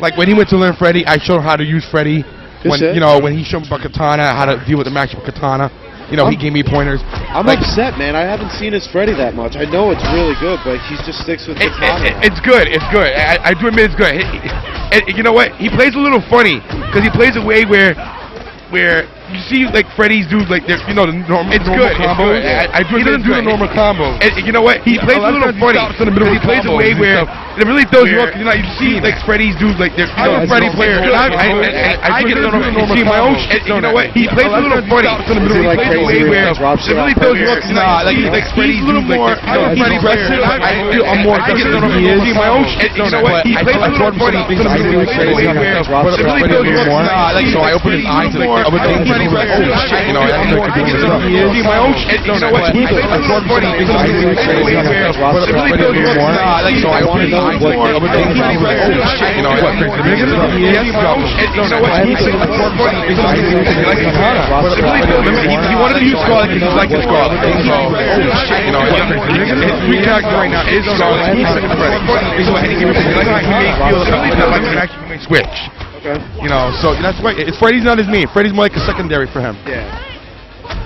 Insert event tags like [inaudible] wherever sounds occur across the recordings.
Like when he went to learn Freddy, I showed him how to use Freddy. When you know when he showed me about Katana, how to deal with the match with Katana. You know, he I'm- gave me pointers. I'm like, upset, man. I haven't seen his Freddy that much. I know it's really good, but he just sticks with It, Katana. it- it's good. It's good. I, I do admit it's good. He- he- and you know what? He plays a little funny because he plays a way where, where you see like Freddy's do like they're, you know the normal. It's normal good. combos. It's good. I, I do He doesn't do the normal combos. And you know what? He He- plays a a little he funny. in the middle He plays a way where it really throws you off. You know, you see like Freddy's do like they're. You know, Freddy players. I, I. I, I, I get the it normal. see my own. You know what? He plays a little funny. stops in the Is middle he combos. crazy way where he it really throws you off. Nah, like like Freddy's a little more. Like, I you know, Freddy Freddy aggressive. I, I feel I'm more I get aggressive than he is. my own shit. You know what? He plays I a little funny. some things But I it do really crazy. throws you I where- it really throws you off. Nah, like, So I open his eyes to other things. Like, oh shit, You know, I get aggressive the than he is. See my own shit. You know? He a funny. But it really throws you but it really throws you off. Like, So I eyes to like other things. Like, shit, You know, I get the bigger than he is. My own shit. You know what? He plays a little funny. But it really throws you off. He wanted to use Scarlet because he liked Scarlet. You know, I his three character right now is Scarlet. He's second Freddy. So any given like he may feel something that like may switch. Okay. You know, so that's why it's Freddy's not his main. Freddy's more like a secondary for him. Yeah.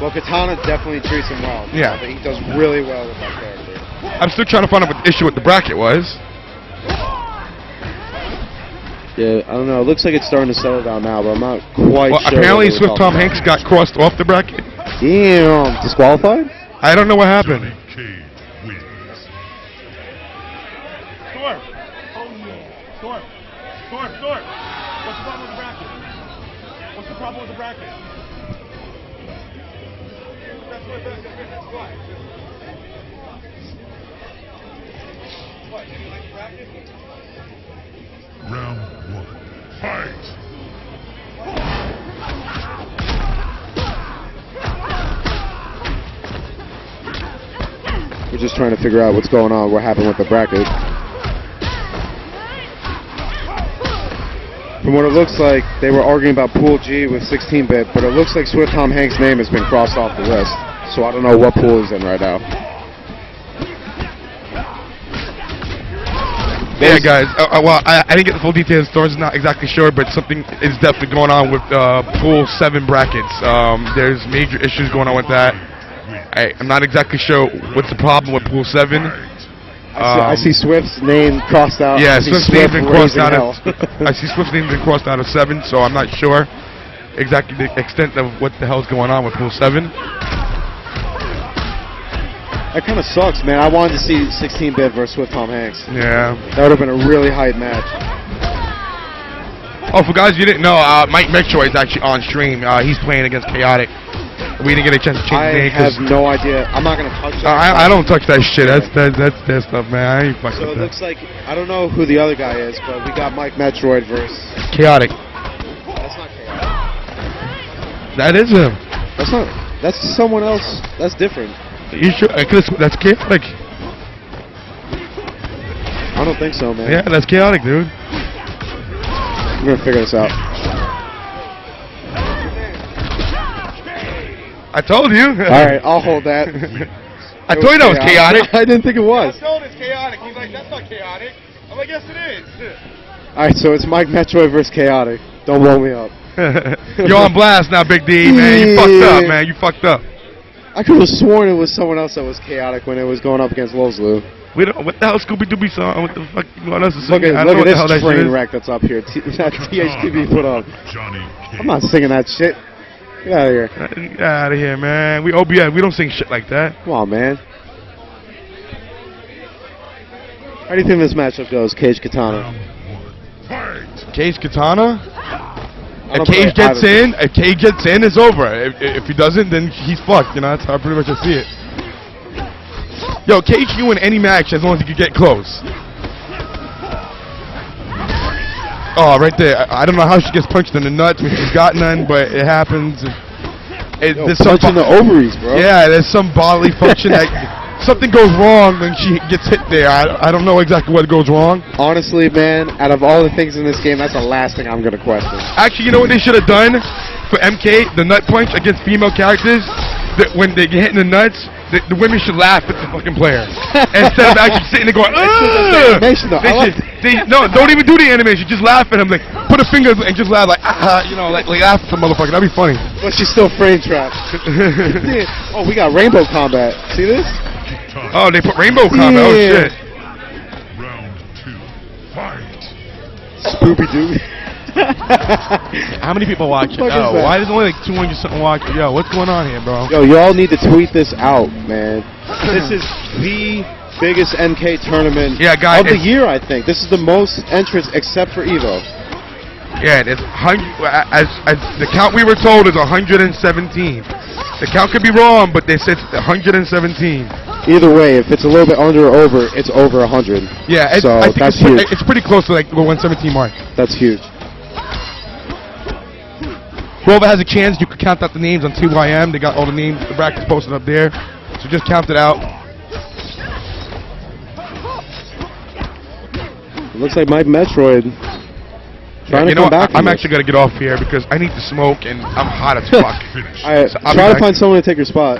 Well, Katana definitely treats him well. Yeah. But he does really well with that character. I'm still trying to find out what the issue with the bracket was. Yeah, I don't know. It looks like it's starting to settle down now, but I'm not quite sure. Well, sure. apparently Swift Tom talking Hanks got crossed off the bracket. about. Damn. Disqualified? I don't know what happened. Storm. Oh yeah. Storm. Storm. Storm. What's the problem with the bracket? What's the problem with the bracket? That's what. That's, that's why. What? You like the bracket? Round one. Fight! We're just trying to figure out what's going on, what happened with the bracket. From what it looks like, they were arguing about Pool G with 16-bit, but it looks like Swift Tom Hanks' name has been crossed off the list. So I don't know what pool he's in right now. Yeah, guys. Uh, uh, well, I, I didn't get the full details. Thorne's not exactly sure, but something is definitely going on with uh, Pool 7 brackets. Um, there's major issues going on with that. I, I'm not exactly sure what's the problem with Pool 7. I, see, I Um, see Swift's name crossed out. Yeah, I see Swift's name's been crossed out of. [laughs] I see Swift's name's been crossed out of seven, so I'm not sure exactly the extent of what the hell's going on with Pool Seven. That kind of sucks, man. I wanted to see 16-bit versus Swift Tom Hanks. Yeah. That would have been a really hype match. Oh, for guys you didn't know, uh, Mike Metroid is actually on stream. Uh, he's playing against Chaotic. We didn't get a chance to change I the name have no idea. I'm not gonna touch that. I, I don't touch that shit. That's that, that's their stuff, man. I ain't fucking So it looks like I don't know who the other guy is, but we got Mike Metroid versus. Chaotic. That's not chaotic. That is him. That's not. That's someone else. That's different. You sure? uh, 'cause That's chaotic. I don't think so, man. Yeah, that's chaotic, dude. We're gonna figure this out. I told you. All right, I'll hold that. [laughs] I told you that was chaotic. [laughs] I didn't think it was. I told it's chaotic. He's like, that's not chaotic. I'm like, yes, it is. All right, so it's Mike Metroid versus Chaotic. Don't blow me up. [laughs] You're on blast now, Big D, man. You fucked up, man. You fucked up. I could have sworn it was someone else that was chaotic when it was going up against Lozlu. We don't. What the hell, Scooby Dooby song? What the fuck you want us to sing? Look at, look at know what the hell this train is. wreck that's up here. T- that THTV put up. I'm not singing that shit. Get out of here. Uh, get out of here, man. We OBS. We don't sing shit like that. Come on, man. How do you think this matchup goes, Cage Katana? Um, cage Katana. If Cage gets in, if Cage gets in, it's over. If, if he doesn't, then he's fucked. You know, that's how pretty much I see it. Yo, Cage can win any match as long as he can get close. Oh, right there. I, I don't know how she gets punched in the nuts when she's got none, but it happens. It, Yo, there's some punching the ovaries, bro. Yeah, there's some bodily function that [laughs] something goes wrong when she gets hit there. I, I don't know exactly what goes wrong. Honestly, man, out of all the things in this game, that's the last thing I'm gonna question. Actually, you know what they should have done for MK, the nut punch against female characters? That when they get hit in the nuts, the, the women should laugh at the fucking player [laughs] instead of actually sitting there going. "Ugh!" animation, though. They should- they- no, don't even do the animation. Just laugh at him. Like put a finger and just laugh like ah, you know, like like laugh at the motherfucker. That'd be funny. But she's still frame trapped. [laughs] Oh, we got rainbow combat. See this? Oh, they put rainbow combat. Oh shit. Round two. Fight. Spoopy Doo. [laughs] How many people watch it? What the is Oh, why does only like 200 something watch it? Yo, what's going on here, bro? Yo, y'all need to tweet this out, man. This is the biggest MK tournament Yeah, guys, of the year, I think. This is the most entrants except for Evo. Yeah, it's hundred. As, as the count we were told is 117. The count could be wrong, but they said 117. Either way, if it's a little bit under or over, it's over 100. Yeah, it's, So, I think that's it's, huge. it's pretty close to like the 117 mark. That's huge. Whoever has a chance, you can count out the names on TYM. They got all the names, the brackets posted up there. So just count it out. It looks like Mike Metroid trying you to know come what? back. I- I'm this. actually gonna get off here because I need to smoke and I'm hot as fuck. Finish. [laughs] All right, So I'll try to find someone to take your spot.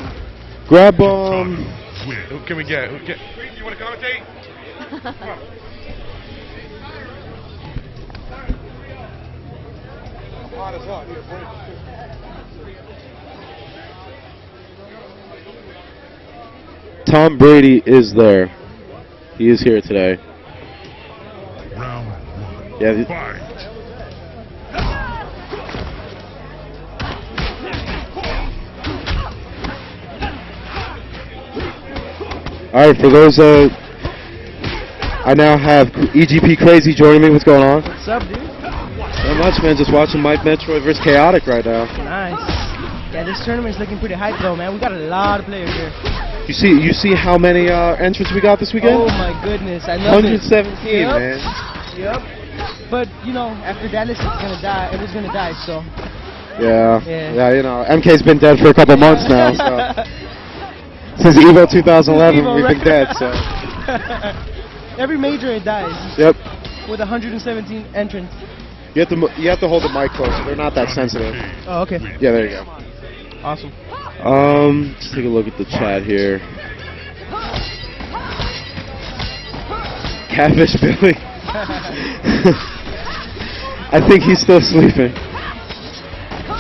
Grab um. Who can we get? Who get? You want to commentate? [laughs] Tom Brady is there. He is here today. Round one. Yeah, Fight. All right, for those uh, I now have EGP Crazy joining me. What's going on? What's up, dude? Not much, man. Just watching Mike Metroid versus Chaotic right now. Nice. Yeah, this tournament's looking pretty hype though, man. We got a lot of players here. You see, you see how many uh, entrants we got this weekend? Oh my goodness, I love it. 117, Yep. man. Yep. But you know, after Dallas is gonna die, it was gonna die. So. Yeah, Yeah. yeah. You know, MK's been dead for a couple months now. So [laughs] since Evo 2011, Evo, we've been dead. So [laughs] Every major it dies yep. with 117 entrants. You have to you have to hold the mic closer. They're not that sensitive. Oh, okay. Yeah, there you go. Awesome. Um, let's take a look at the chat here. Catfish Billy. [laughs] I think he's still sleeping.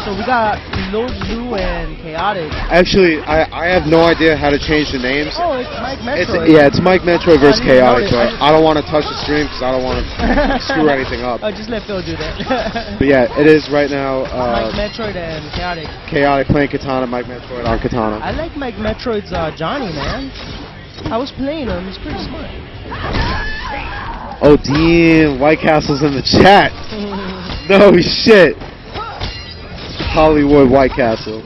So we got And Chaotic. Actually, I, I have no idea how to change the names. Oh, it's Mike It's, Metroid. yeah, it's Mike Metro versus Chaotic. I I don't want to touch the stream because I don't want to [laughs] screw anything up. Oh, just let Phil do that. [laughs] But yeah, it is right now Mike uh, Metroid and Chaotic. Chaotic playing Katana, Mike Metroid on Katana. I like Mike Metroid's uh, Johnny, man. I was playing him. He's pretty smart. Oh, damn, White Castle's in the chat. [laughs] No shit. Hollywood White Castle.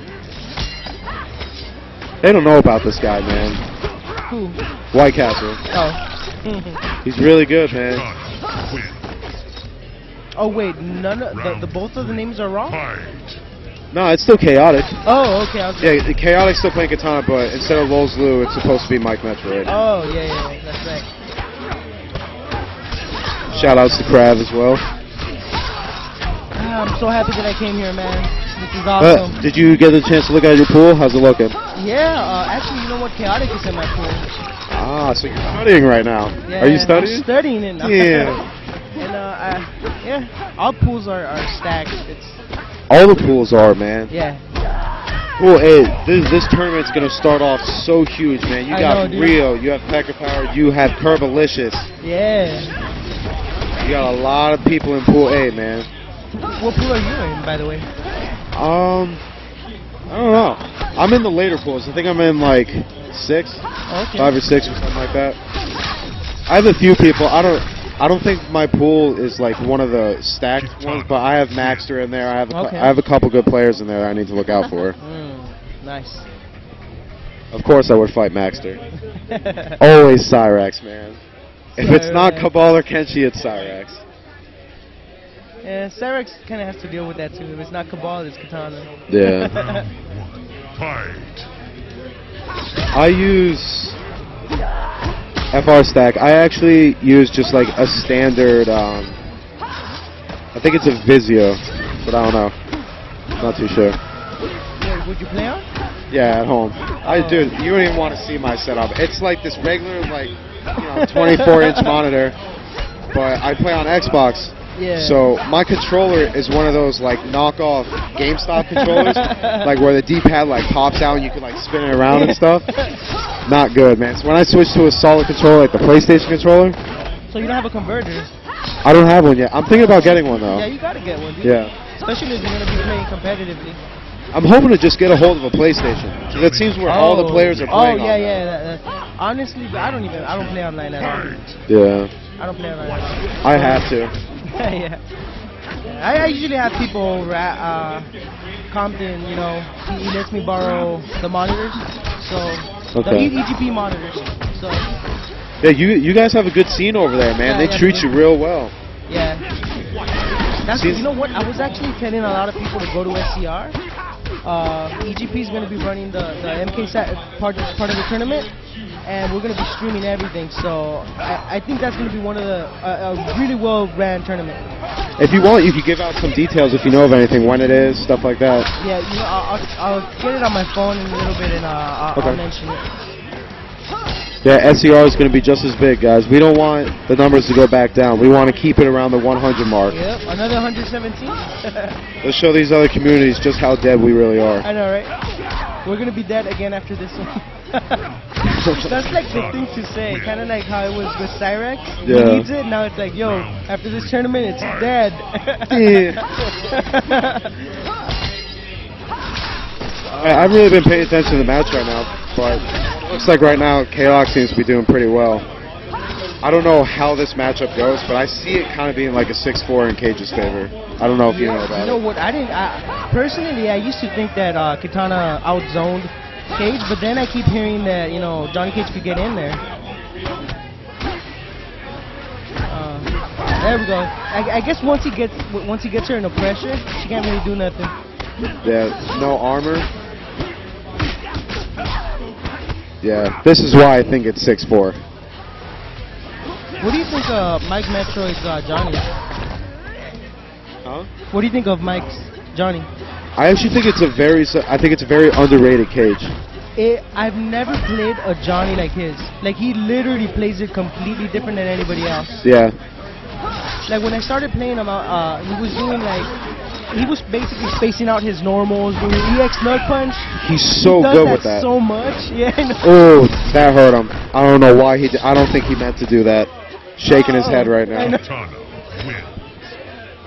They don't know about this guy, man. Who? White Castle. Oh. [laughs] He's really good, man. Oh wait, none of the, the both of the names are wrong. No, it's still chaotic. Oh, okay. Was Yeah, the Chaotic's still playing Katana, but instead of Lols Lu, it's supposed to be Mike Metroid. Oh yeah, yeah, yeah, that's right. Shout outs to Krav as well. I'm so happy that I came here, man. This is Uh, awesome. did you get a chance to look at your pool? How's it looking? yeah, uh, actually, you know what? Chaotic is in my pool. Ah, so you're studying right now. Yeah, Are you I'm studying? studying it now. Yeah. [laughs] and uh, I, yeah, all pools are, are stacked. It's All the pools are, man. yeah. Well, hey, this this tournament's gonna start off so huge, man. You I got know. Rio, you have Pecker Power, you have Curvalicious. Yeah. You got a lot of people in Pool A, man. What pool are you in, by the way? Um, I don't know. I'm in the later pools. I think I'm in like six, okay. five or six or something like that. I have a few people. I don't. I don't think my pool is like one of the stacked ones, but I have Maxter in there. I have a, cou- Okay. I have a couple good players in there that I need to look out for. [laughs] Mm, nice. Of course, I would fight Maxter. [laughs] Always Cyrax, man. If it's not Cyrax. Cabal or Kenshi, it's Cyrax. Yeah, Cyrax kind of has to deal with that too. If it's not Cabal, it's Katana. Yeah. [laughs] Fight. I use FR stack. I actually use just like a standard. Um, I think it's a Vizio, but I don't know. Not too sure. Wait, would you play on? Yeah, at home. I Oh. dude, you don't even want to see my setup. It's like this regular like you know 24 inch monitor, but I play on Xbox. Yeah. So my controller is one of those like knockoff GameStop [laughs] controllers, like where the D-pad like pops out and you can like spin it around and stuff. Not good, man. So when I switch to a solid controller like the PlayStation controller, So you don't have a converter? I don't have one yet. I'm thinking about getting one though. Yeah, you gotta get one, dude. Yeah. Especially if you're gonna be playing competitively. I'm hoping to just get a hold of a PlayStation it seems where all the oh. players are playing. Oh yeah, yeah. That, that. Honestly, I don't even. I don't play online at all. Yeah, I don't play online at all. I have to. [laughs] yeah. I, I usually have people over at uh, Compton. You know, he, he lets me borrow the monitors. So Okay. the EGP monitors. So Yeah, you you guys have a good scene over there, man. Yeah, they yeah, treat you real well. yeah. That's Seems- you know what I was actually telling a lot of people to go to SCR. Uh, EGP is going to be running the, the MK sa- part part of the tournament, and we're going to be streaming everything. So I, I think that's going to be one of the uh, a really well ran tournament. If you want, you can give out some details if you know of anything, when it is, stuff like that. Yeah, you know, I'll, I'll, get it on my phone in a little bit, and uh, I'll, Okay. I'll mention it. Yeah, SCR is going to be just as big, guys. We don't want the numbers to go back down. We want to keep it around the 100 mark. Yep, another 117. [laughs] Let's show these other communities just how dead we really are. I know, right? We're gonna be dead again after this one. [laughs] [laughs] That's like the thing to say, kind of like how it was with Cyrax. Yeah. He needs it, now it's like, yo, after this tournament, it's dead. [laughs] I, I've really been paying attention to the match right now, but looks like right now KLOC seems to be doing pretty well. I don't know how this matchup goes, but I see it kind of being like a 6-4 in Cage's favor. I don't know if you know about you know what? I didn't. I, personally, I used to think that uh, Katana outzoned Cage, but then I keep hearing that you know Johnny Cage could get in there. Uh, there we go. I, I guess once he gets once he gets her in the pressure, she can't really do nothing. Yeah, no armor. Yeah, this is why I think it's 6-4. What do you think of Mike Metroid's uh, Johnny? Huh? What do you think of Mike's Johnny? I actually think it's a very, s- I think it's a very underrated Cage. It, I've never played a Johnny like his. Like he literally plays it completely different than anybody else. Yeah, Like when I started playing him, uh, uh, he was doing like he was basically spacing out his normals, doing EX nut punch. he's so he does good that with that. so much. [laughs] Yeah, I. Oh, that hurt him. I don't know why he. Did. I don't think he meant to do that. Shaking his head right I now. know.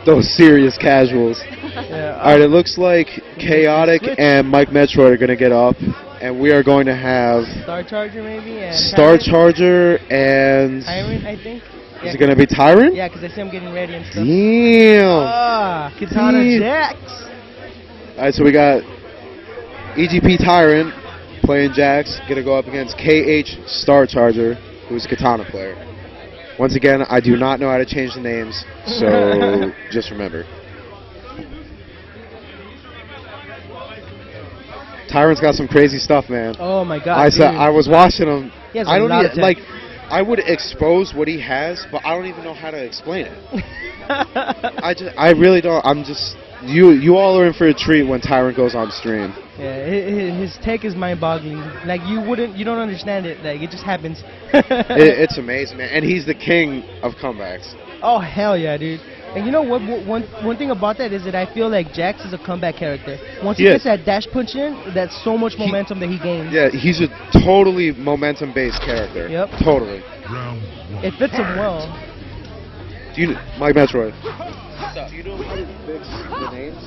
Those serious casuals. Yeah, All right, it looks like Chaotic and Mike Metroid are going to get up, and we are going to have Star Charger maybe. And Star Tyrant- Charger and Tyrant, I think. is it going to be Tyrant? Yeah, because I see him getting ready and stuff. Damn. Ah, Katana Damn. Jax. All right, so we got EGP Tyrant playing Jax, going to go up against KH Star Charger, who's a Katana player. Once again, I do not know how to change the names, so [laughs] just remember. Tyrant's got some crazy stuff, man. Oh my God. I said. I was watching him. He has I don't lot of even, like. I would expose what he has, but I don't even know how to explain it. [laughs] I just, I really don't. I'm just you. You all are in for a treat when Tyrant goes on stream. Yeah, hi- hi- his tech is mind-boggling. Like you wouldn't, you don't understand it. Like it just happens. It, [laughs] it's amazing, man. And he's the king of comebacks. oh hell yeah, dude. And you know what? One one thing about that is that I feel like Jax is a comeback character. Once he He gets that dash punch in, that's so much momentum that he gains. Yeah, he's a totally momentum-based character. Yep. Totally. It fits him well. Do you, Mike Metroid? Do you know how to fix the names?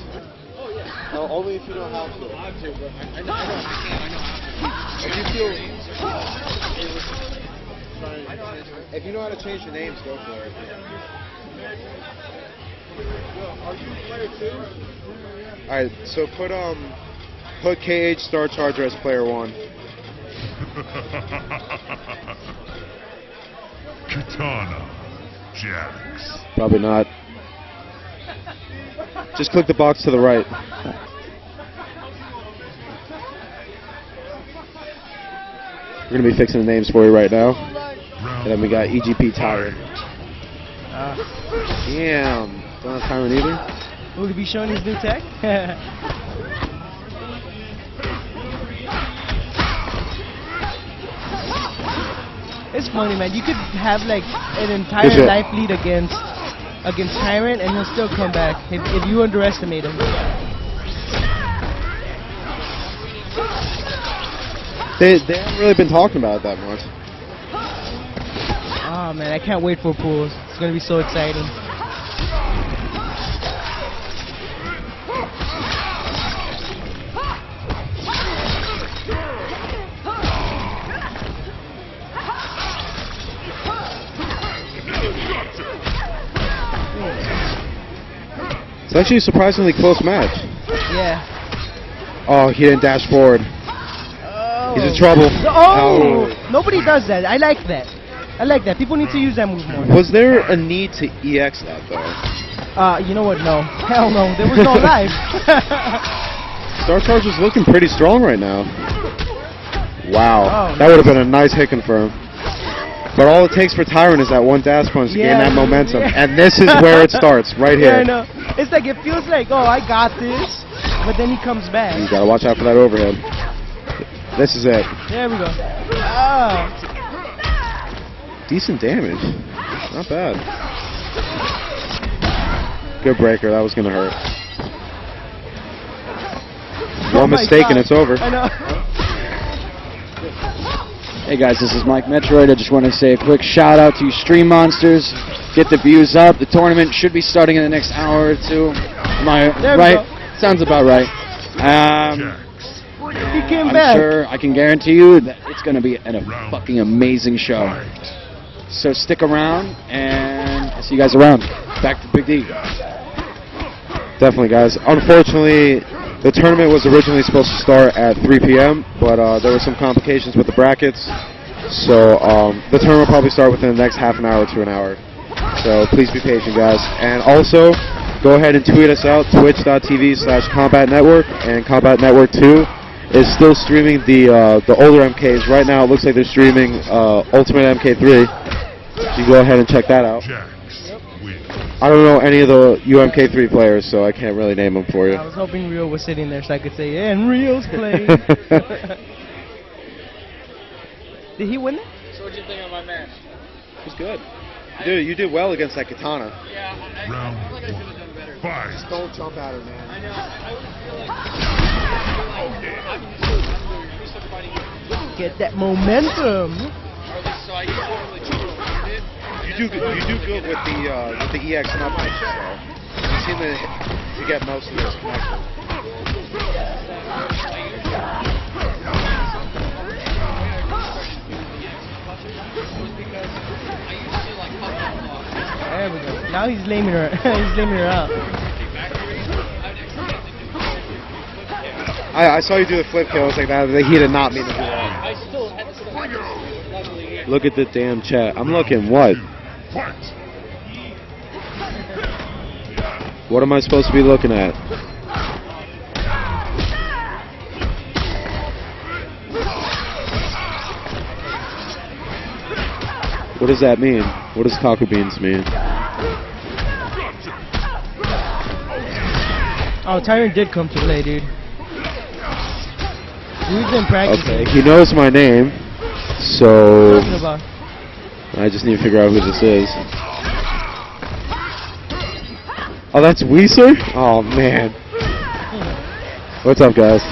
Oh yeah. No, only if you know how to. I do, but I, I know, I know I know how to. If you feel, if you know how to change the names, go for it. Are you player two? All right, so put um, put KH Star Charger as player one. Katana Jax. Probably not. Just click the box to the right. We're gonna be fixing the names for you right now. And then we got EGP Tyrant. Uh, Damn. Don't have Tyrant either? would he be showing his new tech? [laughs] it's funny, man. You could have like an entire life lead against against Tyrant, and he'll still come back if, if you underestimate him. They, they haven't really been talking about it that much. Oh man, I can't wait for pools. It's gonna be so exciting. It's actually a surprisingly close match. Yeah. Oh, he didn't dash forward. Oh. He's in trouble. Oh! oh, nobody does that. I like that. I like that. People need to use that move more. Was there a need to EX that though? Uh, you know what? No. [laughs] Hell no. There was no life. Star Charge is looking pretty strong right now. Wow, Oh, that would have been a nice hit confirm. But all it takes for Tyrant is that one dash punch to gain that momentum, yeah. [laughs] and this is where it starts, right yeah, I here. know. It's like it feels like, oh, I got this, but then he comes back. You gotta watch out for that overhead. This is it. There we go. Ah. Decent damage. Not bad. Good breaker. That was gonna hurt. Oh One my mistake and God. it's over. I know. Hey guys, this is Mike Metroid. I just want to say a quick shout out to you Stream Monsters. Get the views up. The tournament should be starting in the next hour or two. Am I right? Sounds about right. Um, I'm back. sure I can guarantee you that it's going to be an, a fucking amazing show. So stick around, and I'll see you guys around. Back to Big D. Definitely, guys. Unfortunately, the tournament was originally supposed to start at 3 p.m., but uh, there were some complications with the brackets. So um, the tournament will probably start within the next half an hour to an hour. So please be patient, guys. And also, go ahead and tweet us out, twitch.tv slash Kombat Network, and Kombat Network 2 is still streaming the uh, the older MKs. Right now, it looks like they're streaming uh, Ultimate MK3. You can go ahead and check that out. I don't know any of the UMK3 players, so I can't really name them for you. I was hoping Rio was sitting there so I could say, and Rio's playing. [laughs] Did he win it? So, what'd you think of my match? It was good. Dude, you did well against that katana. Yeah. Round one. Fight. Don't jump at her, man. Get that momentum. You do good- you do good with the uh, with the EX and up though. You seem to, to get most of those connections. There we go. Now he's laming her. [laughs] he's laming her out. I, I saw you do the flip kill. I was like, that, he did not mean to do that. Look at the damn chat. I'm looking. What? Fight. What am I supposed to be looking at? What does that mean? What does taco beans mean? Oh, Tyrant did come to play, dude. We've been practicing. Okay, he knows my name, so I just need to figure out who this is. Oh, that's Weezer? Oh, man. What's up, guys?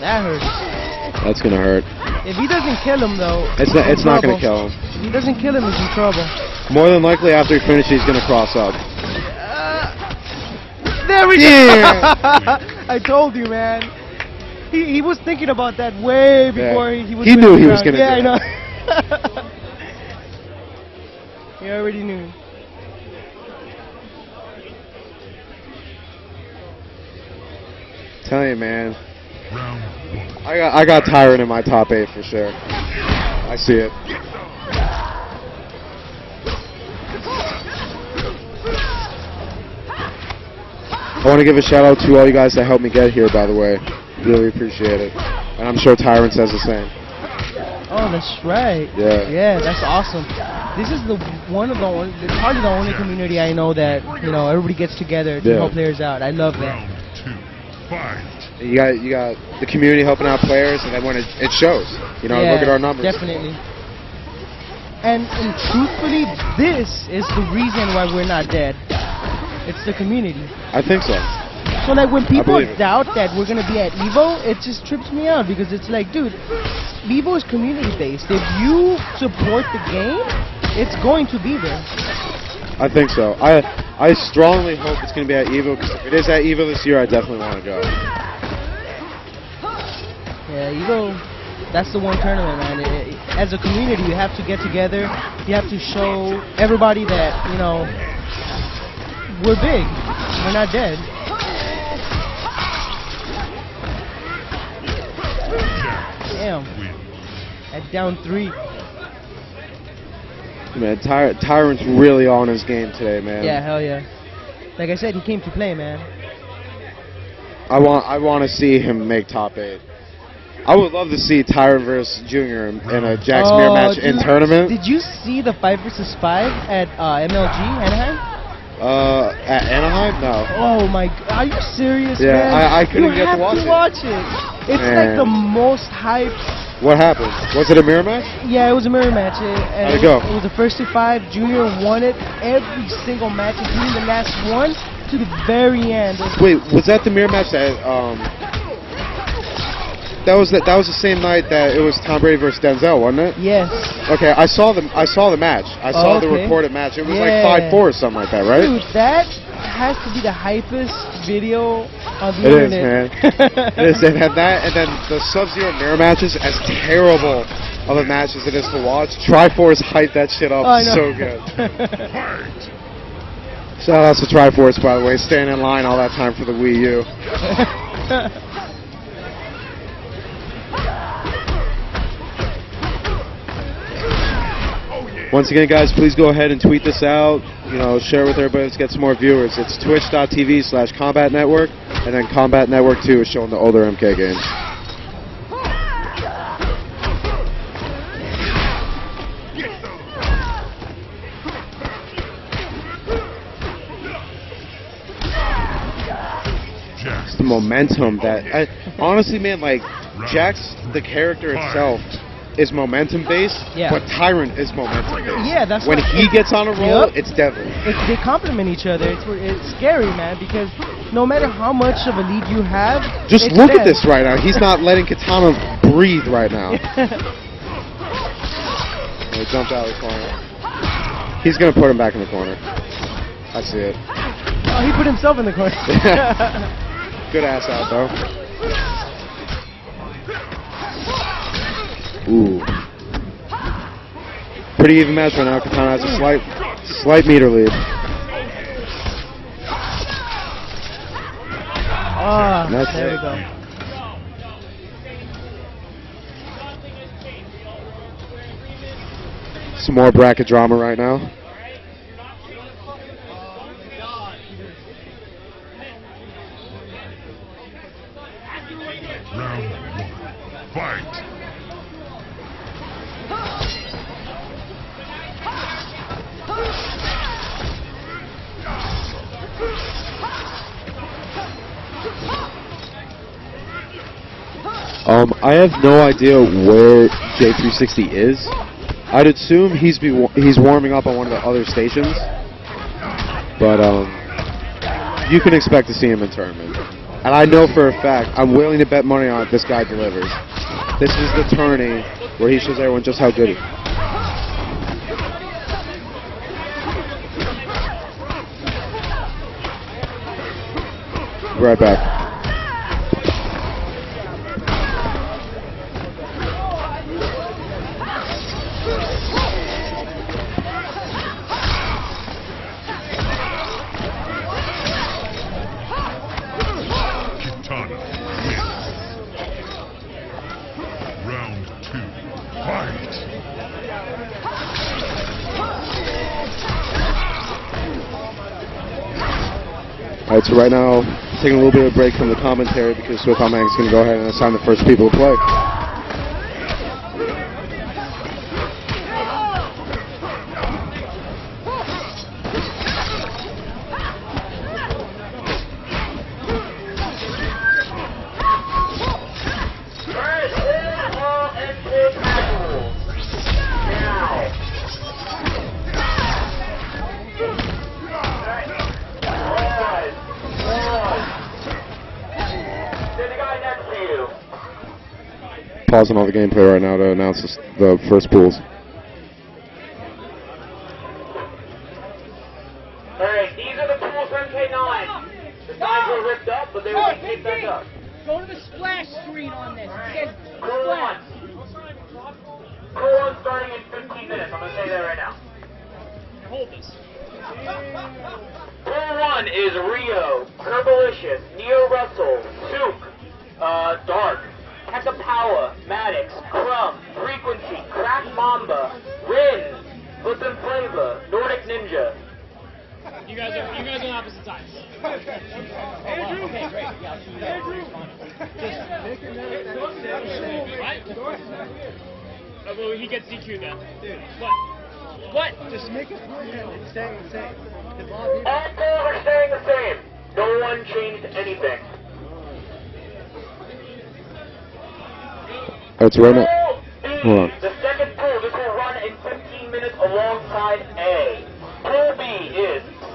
That hurts. That's gonna hurt. If he doesn't kill him, though, It's not. It's not gonna kill him. If he doesn't kill him, he's in trouble. More than likely, after he finishes, he's gonna cross up. We Yeah. [laughs] I told you, man. He, he was thinking about that way before he, he was. He knew he was gonna Yeah, I know. [laughs] he already knew. Tell you, man. I got. I got Tyrant in my top eight for sure. I see it. I want to give a shout out to all you guys that helped me get here. By the way, really appreciate it, and I'm sure Tyrant says the same. Oh, that's right. Yeah. Yeah, that's awesome. This is the one of the only, it's probably the only community I know that you know everybody gets together to Yeah. help players out. I love that. Round two. You got you got the community helping out players, and then when it, it shows, you know, yeah, look at our numbers. Definitely. And, and truthfully, this is the reason why we're not dead. It's the community. I think so. So like when people doubt that we're gonna be at Evo, it just trips me out because it's like, dude, Evo is community based. If you support the game, it's going to be there. I think so. I I strongly hope it's going to be at Evo because if it is at Evo this year, I definitely want to go. Yeah, Evo, that's the one tournament, man. It- it- as a community, you have to get together. You have to show everybody that you know we're big. We're not dead. Damn, at down three. Man, Ty- Tyrant's really on his game today, man. Yeah, hell yeah. Like I said, he came to play, man. I want I want to see him make top eight. I would love to see Tyrant versus Junior in, in a Jax Mirror Oh, match in tournament. Did you see the five versus five at uh, MLG Anaheim? Uh, at Anaheim? No. Oh my! Are you serious, Yeah, man? I- I couldn't you get to watch to it. watch it. It's like the most hype. What happened? Was it a mirror match? Yeah, it was a mirror match. It, and How'd it go? It was the first to five. Junior won it every single match, including the last one to the very end. Wait, was that the mirror match that um? That was the, that was the same night that it was Tom Brady versus Denzel, wasn't it? Yes. Okay, I saw the I saw the match. I saw the oh, Okay. recorded match. It was Yeah. like five four or something like that, right? Dude, that has to be the hypest video on the It is, internet. man. [laughs] it is, and that, and then the Sub-Zero mirror matches, as terrible of a match as it is to watch, Triforce hyped that shit up Oh, so good. Shout out to Triforce, by the way, staying in line all that time for the Wii U. [laughs] Once again, guys, please go ahead and tweet this out. You know, share with everybody. Let's get some more viewers. It's twitch.tv slash Kombat Network, and then Kombat Network 2 is showing the older MK games. Jax. the momentum that I, honestly man like Jax the character itself is momentum based Yeah. but Tyrant is momentum based. Yeah, that's when he gets on a roll Yep. it's deadly It, they complement each other. It's it's scary, man, because no matter how much of a lead you have, just it's look at this right now. He's not letting Katana breathe right now. [laughs] He jumped out of the corner. He's gonna put him back in the corner. I see it. Oh, he put himself in the corner. [laughs] good ass out though ooh pretty even match right now Katana has a slight slight meter lead Ah, That's there it. we go. Some more bracket drama right now. Um, I have no idea where J360 is. I'd assume he's be wa- he's warming up on one of the other stations, but um, you can expect to see him in tournament. And I know for a fact, I'm willing to bet money on it. This guy delivers. This is the tourney where he shows everyone just how good he. Be Right back. So right now, taking a little bit of a break from the commentary because Mag is going to go ahead and assign the first people to play. Pausing all the gameplay right now to announce the first pools. You guys are you guys are on opposite sides. Andrew. Okay, great. Yeah, I'll see you guys. Just what? Uh, well, he gets DQ'd then. What? What? Just make it stay stay. All pools are staying the same. No one changed anything. Alright, so right now. Hold on. the second pool, this will run in 15 minutes alongside A.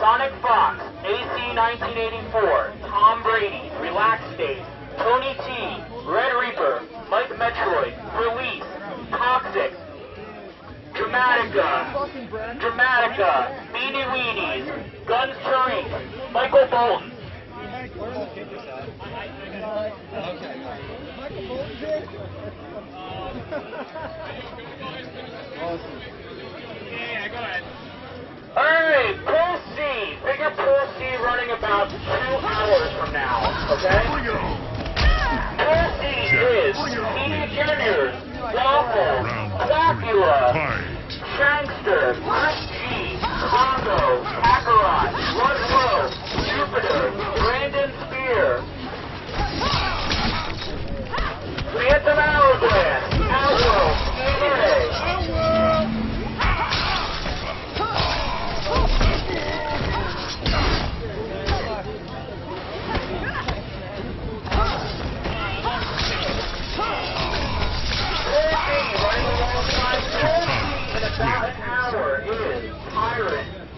Sonic Fox, AC 1984, Tom Brady, Relax State, Tony T, Red Reaper, Mike Metroid, Release, Toxic, Dramatica, Dramatica, Beanie Weenies, Guns Tariq, Michael Bolton. Yeah, go ahead. Alright, Pool C. Figure Pool C running about two hours from now, okay? Pool C is Teenage Juniors, Waffles, Dracula, Shankster, Chris G, Congo, Kakarot, Ludlow, Jupiter,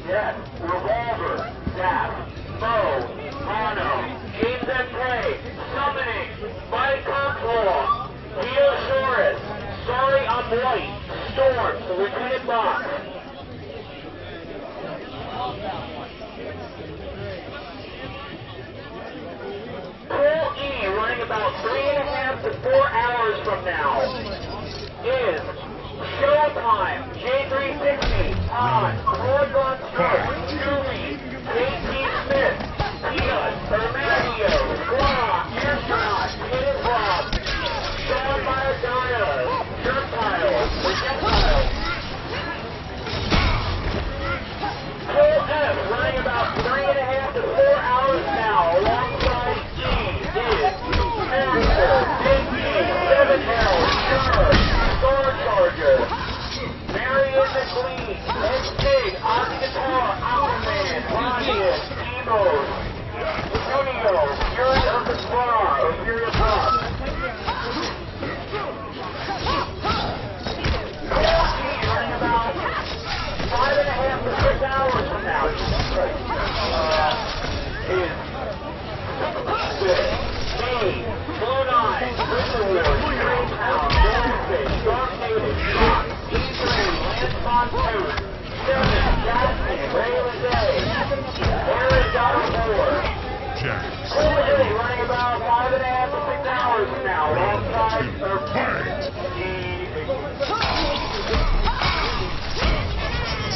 Death, Revolver, Zap, Foe, Mono, James and Prey, Summoning, Mike Control, Theosaurus, Sorry I'm White, Storm, the Lieutenant Box. Pool E, running about three and a half to four hours from now,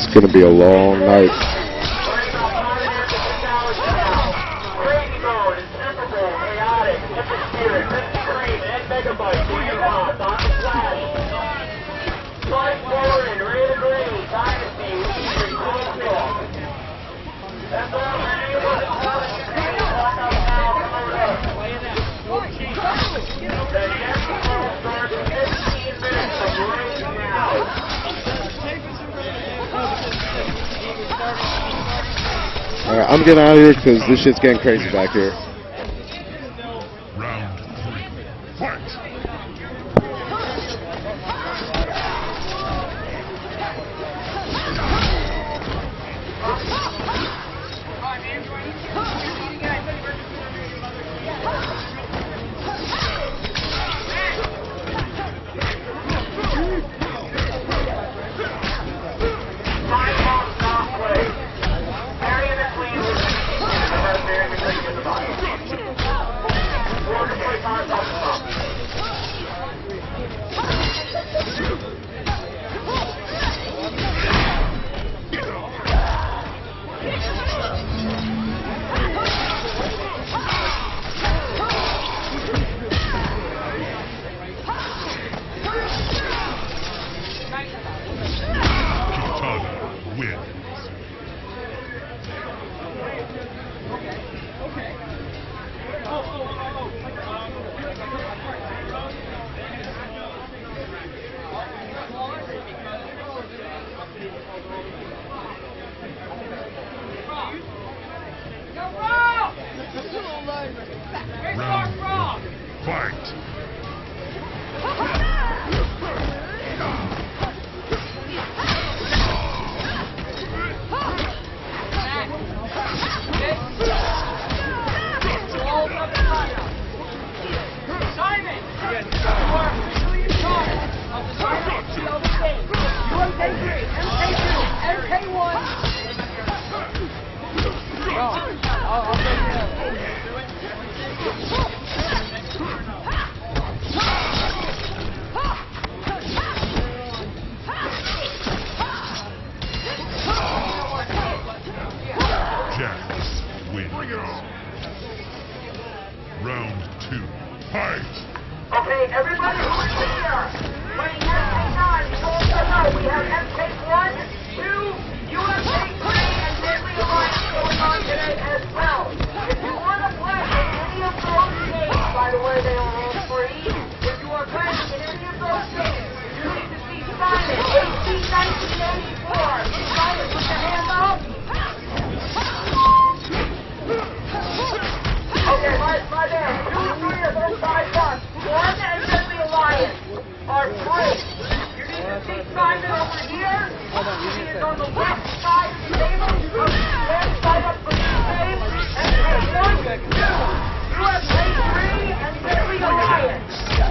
It's gonna be a long night. Alright, I'm getting out of here because this shit's getting crazy back here.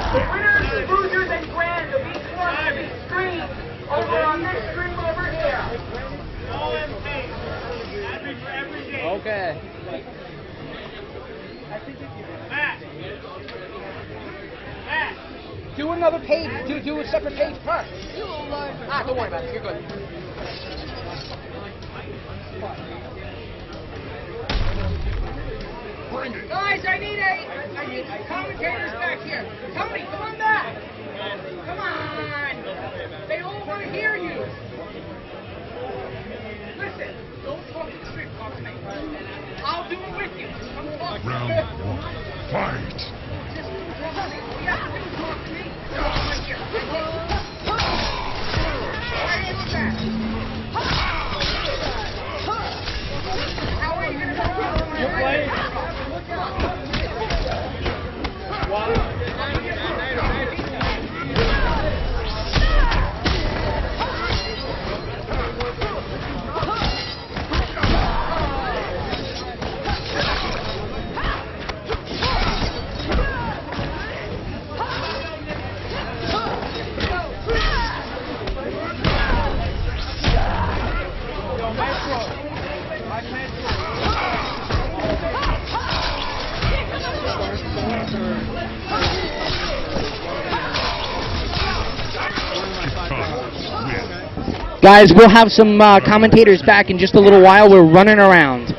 The winners, losers, and grand of each one will be streamed over on this screen over here. Okay. Matt. Matt. Do another page. Do do a separate page first. Ah, don't worry about it. You're good. Guys, I need a I need commentators back here. Tony, come on back. Come on. Hear you. Listen, don't talk to me. I'll do it with you. Round one. Fight. Guys, we'll have some uh, commentators back in just a little while. We're running around.